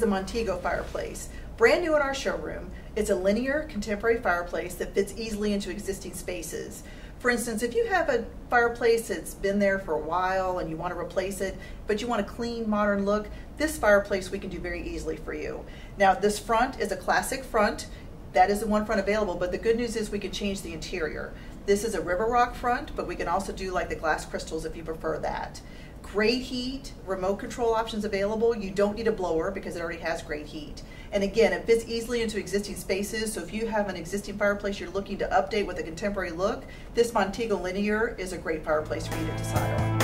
Montigo fireplace. Brand new in our showroom, it's a linear contemporary fireplace that fits easily into existing spaces. For instance, if you have a fireplace that's been there for a while and you want to replace it, but you want a clean, modern look, this fireplace we can do very easily for you. Now, this front is a classic front. That is the one front available, but the good news is we can change the interior. This is a river rock front, but we can also do like the glass crystals if you prefer that. Great heat, remote control options available. You don't need a blower because it already has great heat. And again, it fits easily into existing spaces. So if you have an existing fireplace you're looking to update with a contemporary look, this Montigo Linear is a great fireplace for you to decide on.